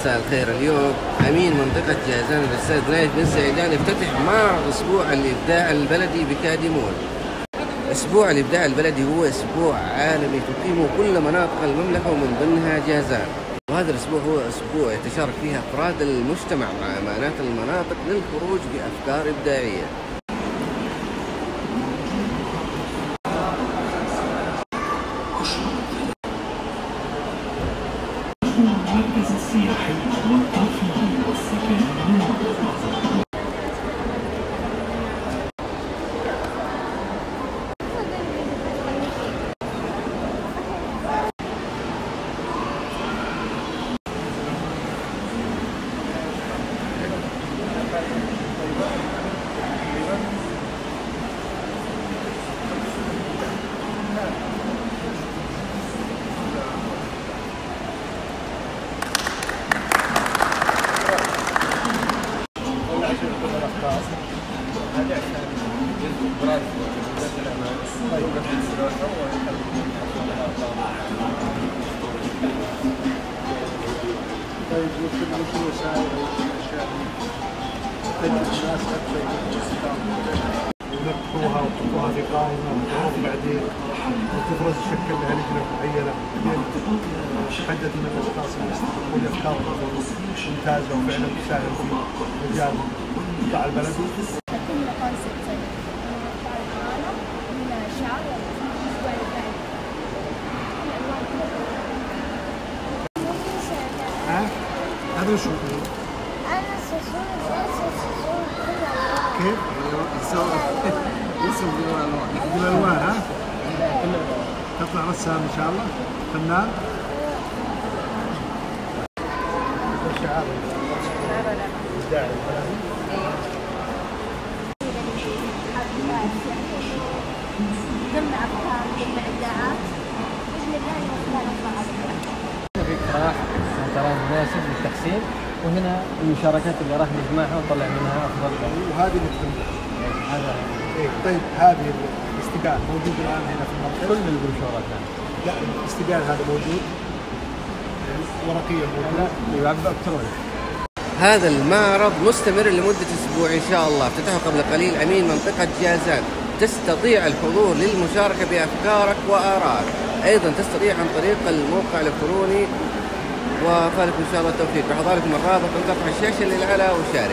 مساء الخير اليوم أمين منطقة جازان الاستاذ نايف بن سعيدان يفتتح معرض أسبوع الإبداع البلدي بكاديمون. أسبوع الإبداع البلدي هو أسبوع عالمي تقيمه كل مناطق المملكة ومن ضمنها جازان. وهذا الأسبوع هو أسبوع يتشارك فيه أفراد المجتمع مع أمانات المناطق للخروج 做完这次戏还不活不服。طيب أو الاشياء اللي تجد الناس حتى ينقوها ويحطوها في قائمه وبعدين وتفرز شكل لها لجنه معينه تحدد من الاشخاص اللي يستحقون افكار ممتازه وفعلا تساهم في مجال الثاني ها؟ هذا وش هو؟ أنا كيف؟ بالالوان ها؟ تطلع رسام إن شاء الله. فنان. شعار جمع افكار جمع ابداعات باذن الله في اقتراح مناسب للتحسين وهنا المشاركات اللي راح نجمعها ونطلع منها أفضل. وهذه نكتب هذا. إيه طيب هذه الاستقال موجود الآن هنا في المركز كل البروشورات لا الاستقال هذا موجود. ورقية موجودة. الكتروني هذا المعرض مستمر لمدة أسبوع إن شاء الله. افتتحه قبل قليل أمين منطقة جازان. تستطيع الحضور للمشاركة بأفكارك وآرائك. أيضا تستطيع عن طريق الموقع الإلكتروني. وفالك إن شاء الله التوفيق. بحضركم الرابط من الشاشة للعلا وشارك.